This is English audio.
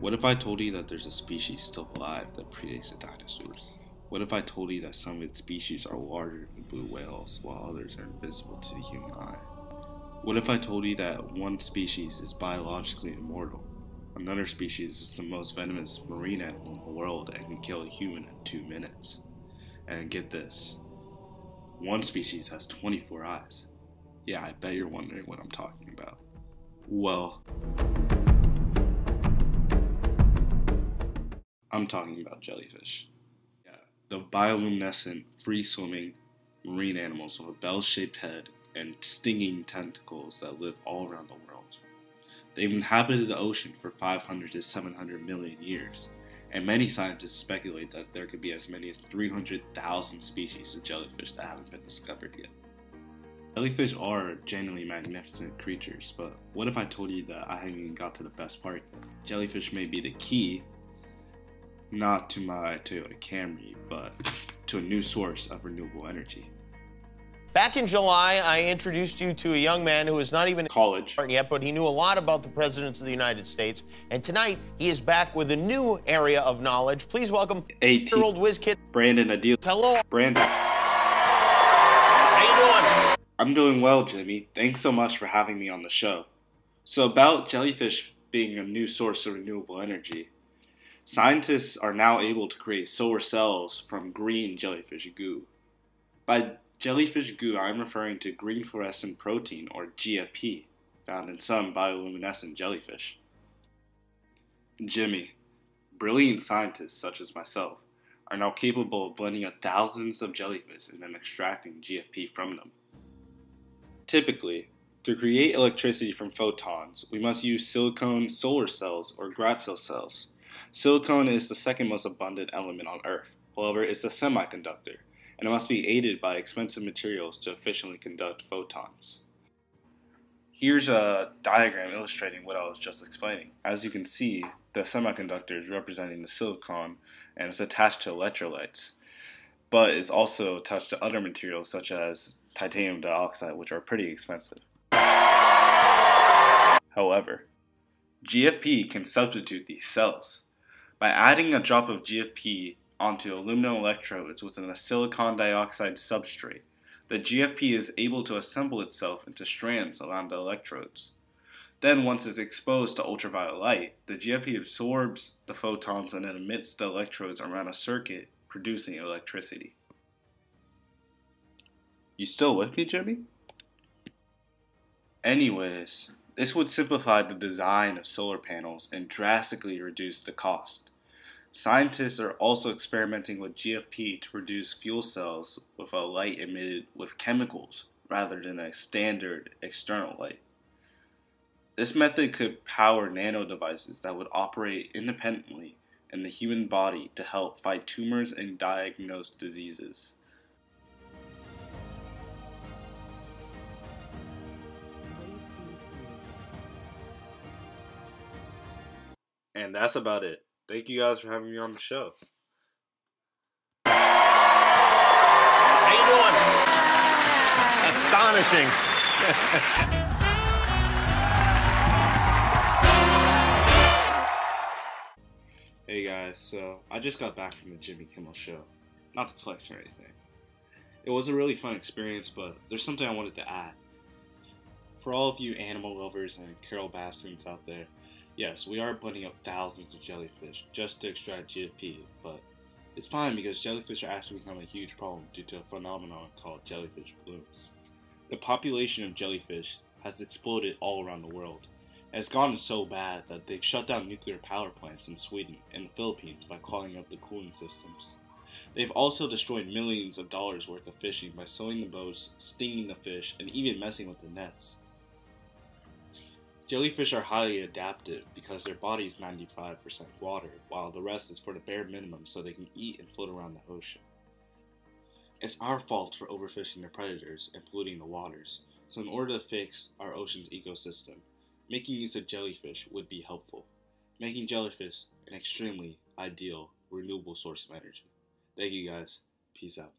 What if I told you that there's a species still alive that predates the dinosaurs? What if I told you that some of its species are larger than blue whales while others are invisible to the human eye? What if I told you that one species is biologically immortal? Another species is the most venomous marine animal in the world and can kill a human in two minutes. And get this one species has 24 eyes. Yeah, I bet you're wondering what I'm talking about. Well, I'm talking about jellyfish. Yeah, the bioluminescent, free swimming marine animals with a bell shaped head and stinging tentacles that live all around the world. They've inhabited the ocean for 500 to 700 million years, and many scientists speculate that there could be as many as 300,000 species of jellyfish that haven't been discovered yet. Jellyfish are genuinely magnificent creatures, but what if I told you that I haven't even got to the best part? Jellyfish may be the key, not to my Toyota Camry, but to a new source of renewable energy. Back in July, I introduced you to a young man who is not even in college yet, but he knew a lot about the presidents of the United States. And tonight, he is back with a new area of knowledge. Please welcome 18-year-old whiz kid Brandon Adiele. Hello, Brandon. How you doing? I'm doing well, Jimmy. Thanks so much for having me on the show. So about jellyfish being a new source of renewable energy, scientists are now able to create solar cells from green jellyfish goo. By Jellyfish goo, I'm referring to green fluorescent protein, or GFP, found in some bioluminescent jellyfish. Jimmy, brilliant scientists such as myself, are now capable of blending thousands of jellyfish and then extracting GFP from them. Typically, to create electricity from photons, we must use silicon solar cells or Gratzel cells. Silicon is the second most abundant element on Earth. However, it's a semiconductor, and it must be aided by expensive materials to efficiently conduct photons. Here's a diagram illustrating what I was just explaining. As you can see, the semiconductor is representing the silicon and it's attached to electrolytes, but it's also attached to other materials such as titanium dioxide, which are pretty expensive. However, GFP can substitute these cells. By adding a drop of GFP onto aluminum electrodes within a silicon dioxide substrate, the GFP is able to assemble itself into strands around the electrodes. Then, once it's exposed to ultraviolet light, the GFP absorbs the photons and then emits the electrodes around a circuit, producing electricity. You still with me, Jimmy? Anyways, this would simplify the design of solar panels and drastically reduce the cost. Scientists are also experimenting with GFP to produce fuel cells with a light emitted with chemicals rather than a standard external light. This method could power nano devices that would operate independently in the human body to help fight tumors and diagnose diseases. And that's about it. Thank you guys for having me on the show. How you doing? Astonishing. hey guys, so I just got back from the Jimmy Kimmel show. Not to flex or anything. It was a really fun experience, but there's something I wanted to add. For all of you animal lovers and Carole Baskins out there, Yes, we are blending up thousands of jellyfish just to extract GFP, but it's fine because jellyfish are actually becoming a huge problem due to a phenomenon called jellyfish blooms. The population of jellyfish has exploded all around the world. It has gotten so bad that they've shut down nuclear power plants in Sweden and the Philippines by clogging up the cooling systems. They've also destroyed millions of dollars worth of fishing by sowing the boats, stinging the fish, and even messing with the nets. Jellyfish are highly adaptive because their body is 95% water, while the rest is for the bare minimum so they can eat and float around the ocean. It's our fault for overfishing the predators and polluting the waters, so in order to fix our ocean's ecosystem, making use of jellyfish would be helpful, making jellyfish an extremely ideal renewable source of energy. Thank you guys. Peace out.